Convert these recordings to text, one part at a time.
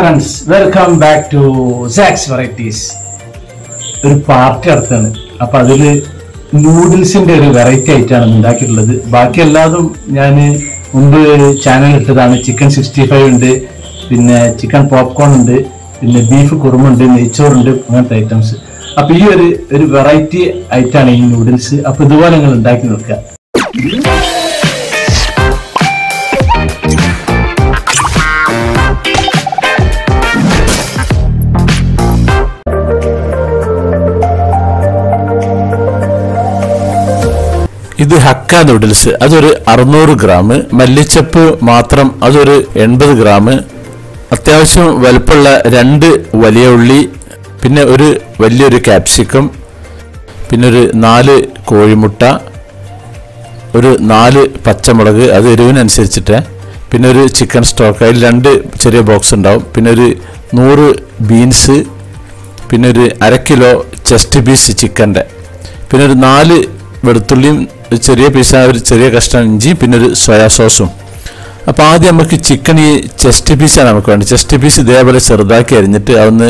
Friends welcome back to Sax varieties ഒരു party നടത്താണ്. അപ്പൊ അതിൽ നൂഡിൽസിന്റെ ഒരു വെറൈറ്റി ആയിട്ടാണ് ഉണ്ടാക്കിയിട്ടുള്ളത്. ബാക്കി എല്ലാതും ഞാൻ മുമ്പ് ചാനൽ ഇട്ടതാണ്. ചിക്കൻ സിക്സ്റ്റി ഫൈവ് ഉണ്ട് പിന്നെ ചിക്കൻ പോപ്കോൺ ഉണ്ട് പിന്നെ ബീഫ് കുറുമുണ്ട് നെയ്ച്ചോറുണ്ട് അങ്ങനത്തെ ഐറ്റംസ് അപ്പൊ ഈ ഒരു ഒരു വെറൈറ്റി ആയിട്ടാണ് ഈ നൂഡിൽസ് അപ്പൊ ഇതുപോലെ നിങ്ങൾ ഉണ്ടാക്കി നോക്കുക. ഇത് ഹക്ക നൂഡിൽസ്. അതൊരു അറുന്നൂറ് ഗ്രാം. മല്ലിച്ചപ്പ് മാത്രം അതൊരു എൺപത് ഗ്രാം. അത്യാവശ്യം വലുപ്പമുള്ള രണ്ട് വലിയ ഉള്ളി പിന്നെ ഒരു വലിയൊരു ക്യാപ്സിക്കം പിന്നെ ഒരു നാല് കോഴിമുട്ട ഒരു നാല് പച്ചമുളക് അത് എരിവിനനുസരിച്ചിട്ട്. പിന്നെ ഒരു ചിക്കൻ സ്റ്റോക്ക് അതിൽ രണ്ട് ചെറിയ ബോക്സ് ഉണ്ടാവും. പിന്നെ ഒരു നൂറ് ബീൻസ് പിന്നെ ഒരു അര കിലോ ചെസ്റ്റ് പീസ് ചിക്കന്റെ പിന്നെ ഒരു നാല് വെളുത്തുള്ളിയും ചെറിയ പീസ ഒരു ചെറിയ കഷ്ണം ഇഞ്ചി പിന്നെ ഒരു സോയാ സോസും അപ്പോൾ ആദ്യം നമുക്ക് ചിക്കൻ ഈ ചെസ്റ്റ് പീസാണ് നമുക്ക് വേണ്ടത്. ചെസ്റ്റ് പീസ് ഇതേപോലെ ചെറുതാക്കി അരിഞ്ഞിട്ട് അതൊന്ന്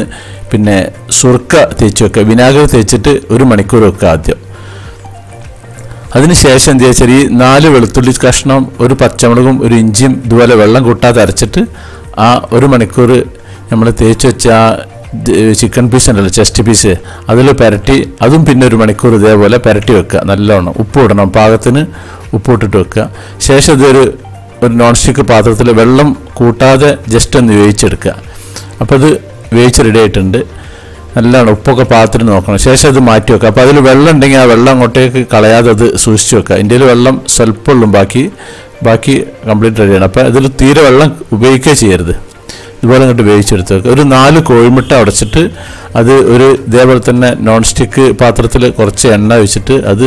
പിന്നെ സുർക്ക തേച്ച് വെക്കുക. വിനാഗിരി തേച്ചിട്ട് ഒരു മണിക്കൂർ വെക്കുക ആദ്യം. അതിനുശേഷം എന്ത് ചെയ്യുക? ചെറിയ നാല് വെളുത്തുള്ളി കഷ്ണം ഒരു പച്ചമുളകും ഒരു ഇഞ്ചിയും ഇതുപോലെ വെള്ളം കൂട്ടാതെ അരച്ചിട്ട് ആ ഒരു മണിക്കൂർ നമ്മൾ തേച്ച് വെച്ച ആ ചിക്കൻ പീസ് ഉണ്ടല്ലോ ചെസ്റ്റ് പീസ് അതിൽ പുരട്ടി അതും പിന്നെ ഒരു മണിക്കൂർ ഇതേപോലെ പുരട്ടി വെക്കുക. നല്ലോണം ഉപ്പ് ഇടണം. പാകത്തിന് ഉപ്പ് ഇട്ടിട്ട് വെക്കുക. ശേഷം ഇതൊരു ഒരു നോൺ സ്റ്റിക്ക് പാത്രത്തിൽ വെള്ളം കൂട്ടാതെ ജസ്റ്റ് ഒന്ന് വേവിച്ചെടുക്കുക. അപ്പോൾ അത് വേവിച്ച് റെഡി ആയിട്ടുണ്ട്. നല്ലോണം ഉപ്പൊക്കെ പാത്രത്തിൽ നോക്കണം. ശേഷം അത് മാറ്റി വെക്കുക. അപ്പോൾ അതിൽ വെള്ളം ഉണ്ടെങ്കിൽ ആ വെള്ളം അങ്ങോട്ടേക്ക് കളയാതെ അത് സൂക്ഷിച്ച് വെക്കുക. ഇതിന്റെ വെള്ളം സ്വല്പമുള്ളൂ ബാക്കി ബാക്കി കംപ്ലീറ്റ് റെഡിയാണ് അപ്പോൾ ഇതിൽ തീരെ വെള്ളം ഉപയോഗിക്കുകയേ ചെയ്യരുത്. ഇതുപോലെ അങ്ങോട്ട് വേവിച്ചെടുത്ത് വെക്കുക. ഒരു നാല് കോഴിമുട്ട അടച്ചിട്ട് അത് ഒരു ഇതേപോലെ തന്നെ നോൺ സ്റ്റിക്ക് പാത്രത്തിൽ കുറച്ച് എണ്ണ വെച്ചിട്ട് അത്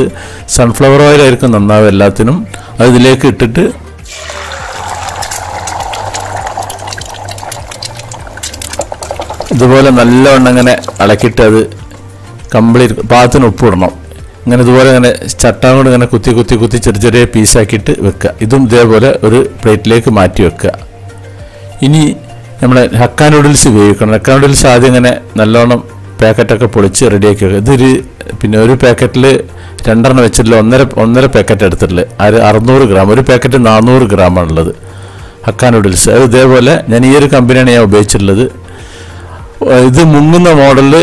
സൺഫ്ലവർ ഓയിലായിരിക്കും നന്നാവും എല്ലാത്തിനും. അത് ഇതിലേക്ക് ഇട്ടിട്ട് ഇതുപോലെ നല്ലവണ്ണം അങ്ങനെ ഇളക്കിയിട്ട് അത് കംപ്ലീറ്റ് പാകത്തിന് ഉപ്പിടണം ഇങ്ങനെ ഇതുപോലെ ഇങ്ങനെ ചട്ടാൻ കൊണ്ട് ഇങ്ങനെ കുത്തി കുത്തി കുത്തി ചെറിയ ചെറിയ പീസാക്കിയിട്ട് വെക്കുക. ഇതും ഇതേപോലെ ഒരു പ്ലേറ്റിലേക്ക് മാറ്റി വെക്കുക. ഇനി നമ്മളെ ഹക്ക നൂഡിൽസ് ഉപയോഗിക്കണം. ഹക്ക നൂഡിൽസ് ആദ്യം ഇങ്ങനെ നല്ലോണം പാക്കറ്റൊക്കെ പൊളിച്ച് റെഡിയാക്കി വെക്കുക. ഇതൊരു പിന്നെ ഒരു പാക്കറ്റിൽ രണ്ടെണ്ണം വെച്ചിട്ടില്ല ഒന്നര ഒന്നര പാക്കറ്റ് എടുത്തിട്ടില്ല അത് അറുന്നൂറ് ഗ്രാം ഒരു പാക്കറ്റ് നാനൂറ് ഗ്രാമാണുള്ളത് ഹക്ക നൂഡിൽസ് അത് ഇതേപോലെ ഞാൻ ഈ ഒരു കമ്പനിയാണ് ഞാൻ ഉപയോഗിച്ചിട്ടുള്ളത്. ഇത് മുങ്ങുന്ന മോഡലിൽ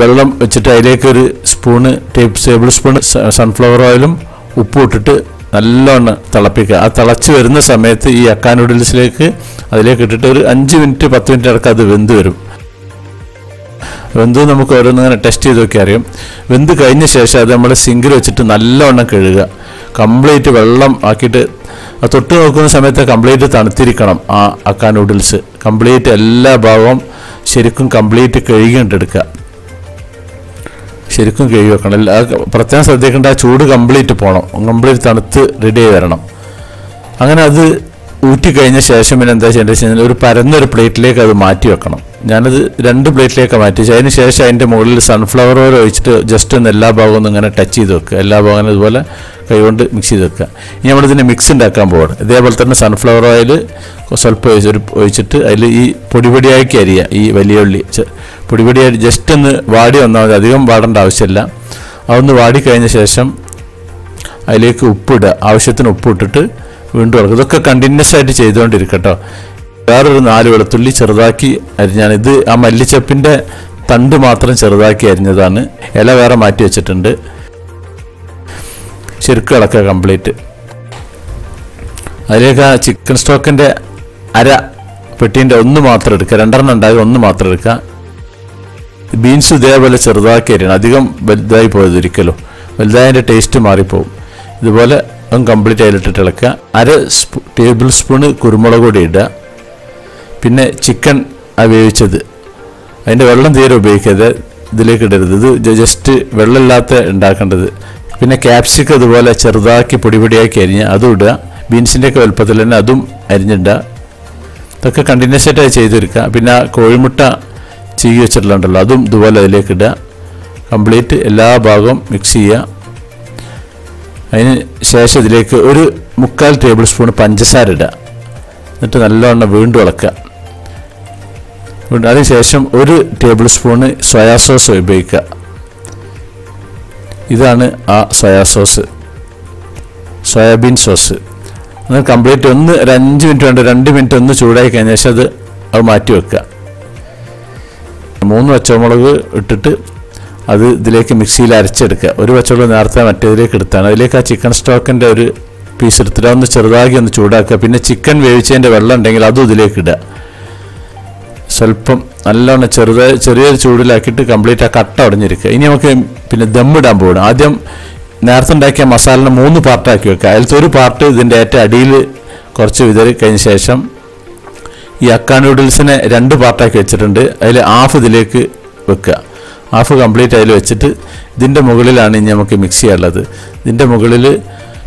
വെള്ളം വെച്ചിട്ട് അതിലേക്ക് ഒരു spoon table table spoon sunflower ഓയിലും ഉപ്പും ഇട്ടിട്ട് നല്ലോണം തിളപ്പിക്കുക. ആ തിളച്ച് വരുന്ന സമയത്ത് ഈ അക്കാ നൂഡിൽസിലേക്ക് അതിലേക്ക് ഇട്ടിട്ട് ഒരു അഞ്ച് മിനിറ്റ് പത്ത് മിനിറ്റ് ഇടയ്ക്ക് അത് വെന്ത് വരും. വെന്ത് നമുക്ക് ഓരോന്നിങ്ങനെ ടെസ്റ്റ് ചെയ്ത് നോക്കി അറിയാം. വെന്ത് കഴിഞ്ഞ ശേഷം അത് നമ്മൾ സിങ്കിൽ വെച്ചിട്ട് നല്ലവണ്ണം കഴുകുക. കംപ്ലീറ്റ് വെള്ളം ആക്കിയിട്ട് തൊട്ട് നോക്കുന്ന സമയത്ത് കംപ്ലീറ്റ് തണുത്തിരിക്കണം ആ അക്കാ നൂഡിൽസ് കംപ്ലീറ്റ് എല്ലാ ഭാഗവും ശരിക്കും കംപ്ലീറ്റ് കഴുകിയിട്ടെടുക്കുക ശരിക്കും കഴുകി വെക്കണം. എല്ലാ പ്രത്യേകം ശ്രദ്ധിക്കേണ്ട ആ ചൂട് കംപ്ലീറ്റ് പോകണം കംപ്ലീറ്റ് തണുത്ത് റെഡി ആയി വരണം. അങ്ങനെ അത് ഊറ്റി കഴിഞ്ഞ ശേഷം പിന്നെ എന്താ ചെയ്യേണ്ടത് വെച്ച് കഴിഞ്ഞാൽ ഒരു പരന്നൊരു പ്ലേറ്റിലേക്ക് അത് മാറ്റി വെക്കണം. ഞാനത് രണ്ട് പ്ലേറ്റിലേക്ക് മാറ്റി അതിന് ശേഷം അതിന്റെ മുകളിൽ സൺഫ്ലവർ ഓയിൽ ഒഴിച്ചിട്ട് ജസ്റ്റ് ഒന്ന് എല്ലാ ഭാഗവും ഇങ്ങനെ ടച്ച് ചെയ്ത് വെക്കുക. എല്ലാ ഭാഗവും ഇതുപോലെ കൈകൊണ്ട് മിക്സ് ചെയ്ത് വെക്കുക. ഇനി നമ്മൾ ഇതിനെ മിക്സ് ഉണ്ടാക്കാൻ പോവാണ്. ഇതേപോലെ തന്നെ സൺഫ്ലവർ ഓയിൽ സ്വല്പം ഒരു ഒഴിച്ചിട്ട് അതിൽ ഈ പൊടിപൊടിയാക്കി അരിയുക ഈ വലിയ ഉള്ളി. പൊടിപൊടിയായി ജസ്റ്റ് ഒന്ന് വാടി വന്നാൽ മതി. അധികം വാടേണ്ട ആവശ്യമില്ല. അതൊന്ന് വാടിക്കഴിഞ്ഞ ശേഷം അതിലേക്ക് ഉപ്പിടുക. ആവശ്യത്തിന് ഉപ്പിട്ടിട്ട് വീണ്ടും ഇറക്കുക ഇതൊക്കെ കണ്ടിന്യൂസ് ആയിട്ട് ചെയ്തുകൊണ്ടിരിക്കട്ടോ. വേറൊരു നാല് വെളുത്തുള്ളി ചെറുതാക്കി അരിഞ്ഞാണ്. ഇത് ആ മല്ലിച്ചപ്പിന്റെ തണ്ട് മാത്രം ചെറുതാക്കി അരിഞ്ഞതാണ്. ഇല വേറെ മാറ്റി വെച്ചിട്ടുണ്ട്. ശരിക്കും കംപ്ലീറ്റ് അതിലേക്ക് ആ ചിക്കൻ സ്റ്റോക്കിന്റെ അര പെട്ടീന്റെ ഒന്ന് മാത്രം എടുക്കുക. രണ്ടെണ്ണം ഉണ്ടായത് ഒന്ന് മാത്രം എടുക്കുക. ബീൻസ് ഇതേപോലെ ചെറുതാക്കി അരിയണം. അധികം വലുതായി പോയത് ഒരിക്കലും. വലുതായതിന്റെ ടേസ്റ്റ് മാറിപ്പോവും. ഇതുപോലെ അതും കംപ്ലീറ്റ് അതിലിട്ടിട്ട് ഇളക്കുക. അര സ്പൂ ടേബിൾ സ്പൂണ് കുരുമുളക് പൊടി ഇടുക. പിന്നെ ചിക്കൻ ആ വേവിച്ചത്. അതിന്റെ വെള്ളം തീരെ ഉപയോഗിക്കാതെ ഇതിലേക്ക് ഇടരുത്. ഇത് ജസ്റ്റ് വെള്ളമില്ലാത്ത ഉണ്ടാക്കേണ്ടത്. പിന്നെ ക്യാപ്സിക്ക് അതുപോലെ ചെറുതാക്കി പൊടിപൊടിയാക്കി അരിഞ്ഞ് അതും ഇടുക. ബീൻസിന്റെ ഒക്കെ വലുപ്പത്തിൽ തന്നെ അതും അരിഞ്ഞിടുക. ഇതൊക്കെ കണ്ടിന്യൂസ് ആയിട്ട് ചെയ്തെടുക്കുക. പിന്നെ കോഴിമുട്ട ചീകി വെച്ചിട്ടുണ്ടല്ലോ അതും ഇതുപോലെ അതിലേക്ക് ഇടുക. കംപ്ലീറ്റ് എല്ലാ ഭാഗവും മിക്സ് ചെയ്യുക. അതിന് ശേഷം ഇതിലേക്ക് ഒരു മുക്കാൽ ടേബിൾ സ്പൂൺ പഞ്ചസാര ഇടുക. എന്നിട്ട് നല്ലവണ്ണം വീണ്ടും ഇളക്കുക. ഉണ്ട്. അതിനുശേഷം ഒരു ടേബിൾ സ്പൂണ് സോയാ സോസ് ഉപയോഗിക്കുക. ഇതാണ് ആ സോയാ സോസ് സോയാബീൻ സോസ് അത് കംപ്ലീറ്റ് ഒന്ന് ഒരു അഞ്ച് മിനിറ്റ് വേണ്ട രണ്ട് മിനിറ്റ് ഒന്ന് ചൂടായി കഴിഞ്ഞ ശേഷം അത് അത് മാറ്റി വെക്കുക. മൂന്ന് പച്ചമുളക് ഇട്ടിട്ട് അത് ഇതിലേക്ക് മിക്സിയിൽ അരച്ചെടുക്കുക. ഒരു പച്ചമുളക് നേരത്തെ മറ്റേതിലേക്ക് എടുത്താണ്. അതിലേക്ക് ആ ചിക്കൻ സ്റ്റോക്കിന്റെ ഒരു പീസ് എടുത്തിട്ട് ഒന്ന് ചെറുതാക്കി ഒന്ന് ചൂടാക്കുക. പിന്നെ ചിക്കൻ വേവിച്ചതിന്റെ വെള്ളം ഉണ്ടെങ്കിൽ അതും ഇതിലേക്ക് ഇടുക. സ്വല്പം നല്ലോണം ചെറുത് ചെറിയൊരു ചൂടിലാക്കിയിട്ട് കംപ്ലീറ്റ് ആ കട്ട ഉടഞ്ഞിരിക്കുക ഇനി നമുക്ക് പിന്നെ ദമ്മിടാൻ പോകണം ആദ്യം നേരത്തെ ഉണ്ടാക്കിയ മസാലിനെ മൂന്ന് പാർട്ടാക്കി വെക്കുക. അതിലത്തെ ഒരു പാർട്ട് ഇതിന്റെ ഏറ്റവും അടിയിൽ കുറച്ച് വിതറി കഴിഞ്ഞ ശേഷം ഈ അക്ക നൂഡിൽസിനെ രണ്ട് പാർട്ടാക്കി വെച്ചിട്ടുണ്ട്. അതിൽ ഹാഫ് ഇതിലേക്ക് വെക്കുക. ഹാഫ് കംപ്ലീറ്റ് അതിൽ വെച്ചിട്ട് ഇതിന്റെ മുകളിലാണ് ഇനി നമുക്ക് മിക്സ് ചെയ്യാനുള്ളത്. ഇതിന്റെ മുകളിൽ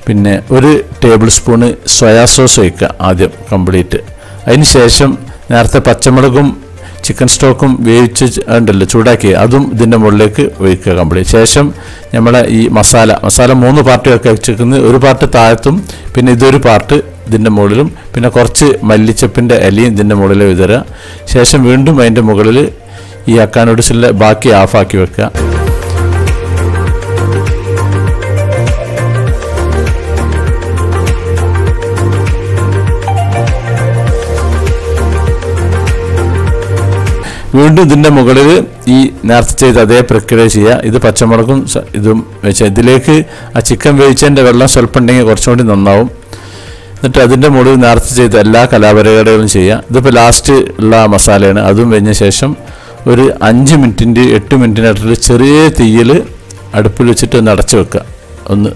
പിന്നെ ഒരു ടേബിൾ സ്പൂണ് സോയാ സോസ് ഒഴിക്കുക ആദ്യം കംപ്ലീറ്റ് അതിന് ശേഷം നേരത്തെ പച്ചമുളകും ചിക്കൻ സ്റ്റോക്കും വേവിച്ച് ഉണ്ടല്ലോ ചൂടാക്കി അതും ഇതിന്റെ മുകളിലേക്ക് ഒഴിക്കുക കംപ്ലീറ്റ്. ശേഷം നമ്മളെ ഈ മസാല മസാല മൂന്ന് പാർട്ടിയൊക്കെ വെച്ചിരിക്കുന്നത് ഒരു പാർട്ട് താഴത്തും പിന്നെ ഇതൊരു പാർട്ട് ഇതിന്റെ മുകളിലും പിന്നെ കുറച്ച് മല്ലിച്ചപ്പിന്റെ ഇലയും ഇതിന്റെ മുകളിൽ വിതറുക ശേഷം വീണ്ടും അതിന്റെ മുകളിൽ ഈ അക്കാനോഡിസിലെ ബാക്കി ആഫാക്കി വെക്കുക. വീണ്ടും ഇതിന്റെ മുകളിൽ ഈ നേരത്തെ ചെയ്ത അതേ പ്രക്രിയ ചെയ്യുക. ഇത് പച്ചമുളകും ഇതും വെച്ച് ഇതിലേക്ക് ആ ചിക്കൻ വേവിച്ചതിന്റെ വെള്ളം സ്വല്പം ഉണ്ടെങ്കിൽ കുറച്ചും കൂടി നന്നാവും. എന്നിട്ട് അതിന്റെ മുകളിൽ നേരത്തെ ചെയ്ത എല്ലാ കലാപരിപാടികളും ചെയ്യുക. ഇതിപ്പോൾ ലാസ്റ്റ് ഉള്ള മസാലയാണ്. അതും വെഞ്ഞ ശേഷം ഒരു അഞ്ച് മിനിറ്റിന്റെ എട്ട് മിനിറ്റിനായിട്ടുള്ള ചെറിയ തീയിൽ അടുപ്പിൽ വെച്ചിട്ട് ഒന്ന് അടച്ചു വെക്കുക. ഒന്ന്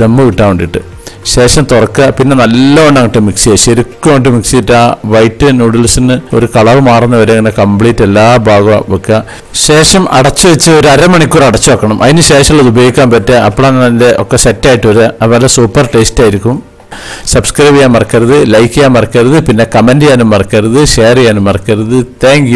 ദമ്മ് കിട്ടാൻ വേണ്ടിയിട്ട്. ശേഷം തുറക്കുക. പിന്നെ നല്ലോണം അങ്ങോട്ട് മിക്സ് ചെയ്യുക. ശരിക്കും അങ്ങോട്ട് മിക്സ് ചെയ്തിട്ട് ആ വൈറ്റ് നൂഡിൽസിന് ഒരു കളർ മാറുന്ന വരെ അങ്ങനെ കംപ്ലീറ്റ് എല്ലാ ഭാഗവും വെക്കുക. ശേഷം അടച്ചു വെച്ച് ഒരു അരമണിക്കൂർ അടച്ചു വെക്കണം. അതിന് ശേഷം അത് ഉപയോഗിക്കാൻ പറ്റുക. അപ്പോഴാണ് അതിന്റെ ഒക്കെ സെറ്റായിട്ട് വരിക. അതുപോലെ സൂപ്പർ ടേസ്റ്റ് ആയിരിക്കും. സബ്സ്ക്രൈബ് ചെയ്യാൻ മറക്കരുത്. ലൈക്ക് ചെയ്യാൻ മറക്കരുത്. പിന്നെ കമന്റ് ചെയ്യാനും മറക്കരുത്. ഷെയർ ചെയ്യാനും മറക്കരുത്. താങ്ക്